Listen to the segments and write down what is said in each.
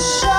show.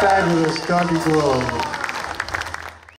Fabulous, Darby Grove.